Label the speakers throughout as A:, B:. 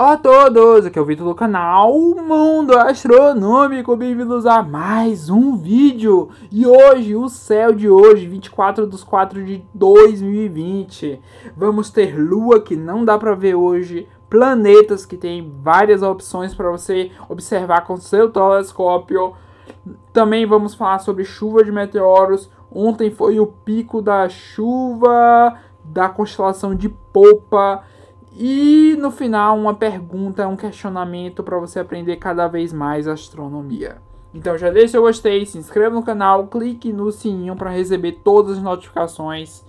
A: Olá a todos, aqui é o Vitor do canal Mundo Astronômico, bem-vindos a mais um vídeo. E hoje, o céu de hoje, 24 dos 4 de 2020 Vamos ter lua que não dá pra ver hoje. Planetas que tem várias opções para você observar com seu telescópio. Também vamos falar sobre chuva de meteoros. Ontem foi o pico da chuva da constelação de Popa e no final, uma pergunta, um questionamento para você aprender cada vez mais astronomia. Então já deixa seu gostei, se inscreva no canal, clique no sininho para receber todas as notificações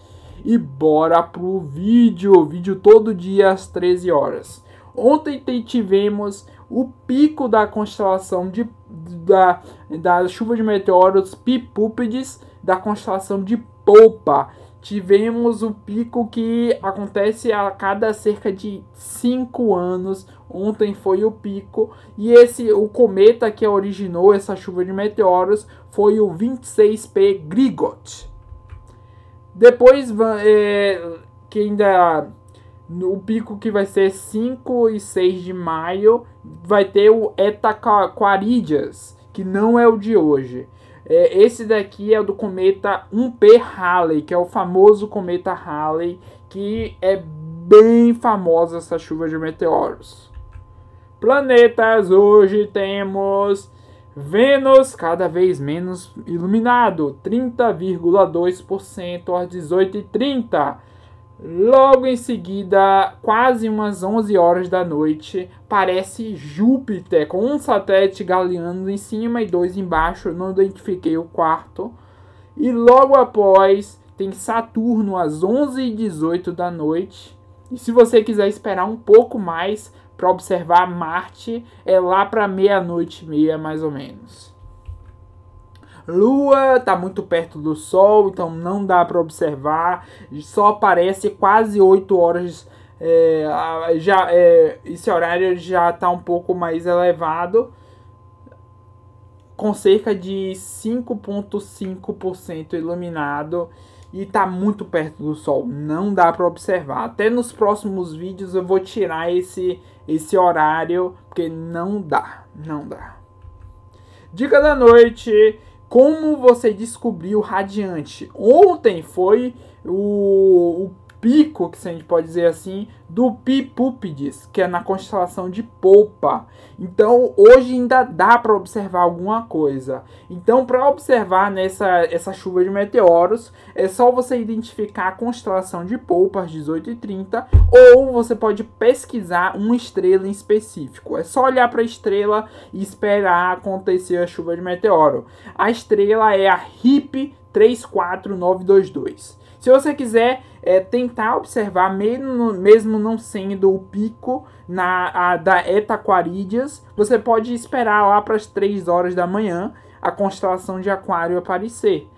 A: e bora pro vídeo. Vídeo todo dia às 13 horas. Ontem tivemos o pico da constelação de, da, da chuva de meteoros Pipúpides da constelação de Poupa tivemos o pico que acontece a cada cerca de 5 anos. Ontem foi o pico e esse o cometa que originou essa chuva de meteoros foi o 26P Grigot. Depois é, que ainda no pico que vai ser 5 e 6 de maio vai ter o Eta Quaridias, que não é o de hoje. É, esse daqui é do cometa 1P Halley, que é o famoso cometa Halley, que é bem famosa essa chuva de meteoros. Planetas, hoje temos Vênus cada vez menos iluminado, 30,2% às 18h30. Logo em seguida, quase umas 11 horas da noite, parece Júpiter com um satélite galiano em cima e dois embaixo. Eu não identifiquei o quarto. E logo após, tem Saturno às 11h18 da noite. E se você quiser esperar um pouco mais para observar Marte, é lá para meia-noite e meia mais ou menos. Lua está muito perto do Sol, então não dá para observar. Só aparece quase 8 horas. É, já, é, esse horário já está um pouco mais elevado, com cerca de 5,5% iluminado e está muito perto do Sol. Não dá para observar. Até nos próximos vídeos eu vou tirar esse, esse horário, porque não dá, não dá. Dica da noite como você descobriu Radiante? Ontem foi o, o pico, que a gente pode dizer assim, do Pipúpides, que é na constelação de Polpa. Então, hoje ainda dá para observar alguma coisa. Então, para observar nessa essa chuva de meteoros, é só você identificar a constelação de Polpa às 18h30, ou você pode pesquisar uma estrela em específico. É só olhar para a estrela e esperar acontecer a chuva de meteoro. A estrela é a RIP 34922. Se você quiser é, tentar observar, mesmo, mesmo não sendo o pico na, a, da Eta Aquaridias, você pode esperar lá para as 3 horas da manhã a constelação de Aquário aparecer.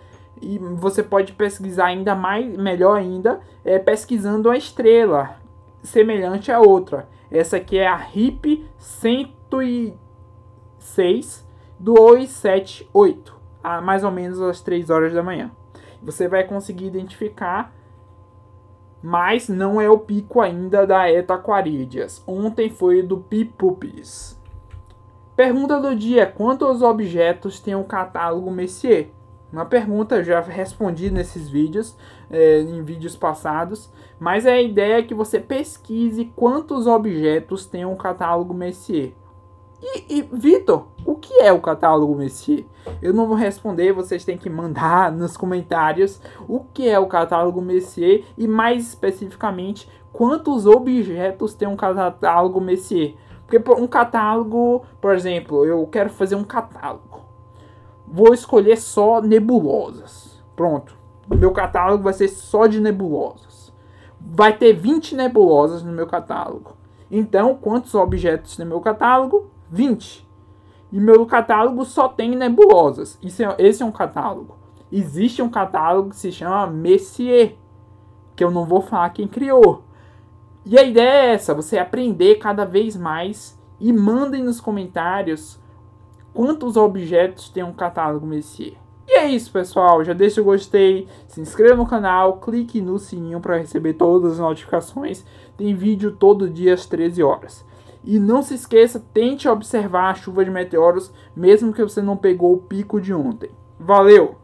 A: E você pode pesquisar ainda mais, melhor ainda, é, pesquisando a estrela semelhante a outra. Essa aqui é a RIP 106 278, a mais ou menos às 3 horas da manhã você vai conseguir identificar, mas não é o pico ainda da Eta Aquaridias. Ontem foi do Pipupis. Pergunta do dia: quantos objetos tem o catálogo Messier? Uma pergunta já respondi nesses vídeos, é, em vídeos passados, mas a ideia é que você pesquise quantos objetos tem o catálogo Messier. E, e Vitor, o que é o catálogo Messier? Eu não vou responder, vocês têm que mandar nos comentários o que é o catálogo Messier e mais especificamente quantos objetos tem um catálogo Messier. Porque um catálogo, por exemplo, eu quero fazer um catálogo. Vou escolher só nebulosas. Pronto. Meu catálogo vai ser só de nebulosas. Vai ter 20 nebulosas no meu catálogo. Então, quantos objetos tem no meu catálogo? 20. E meu catálogo só tem nebulosas. Isso é, esse é um catálogo. Existe um catálogo que se chama Messier, que eu não vou falar quem criou. E a ideia é essa, você aprender cada vez mais e mandem nos comentários quantos objetos tem um catálogo Messier. E é isso, pessoal. Já deixa o gostei, se inscreva no canal, clique no sininho para receber todas as notificações. Tem vídeo todo dia às 13 horas. E não se esqueça, tente observar a chuva de meteoros, mesmo que você não pegou o pico de ontem. Valeu!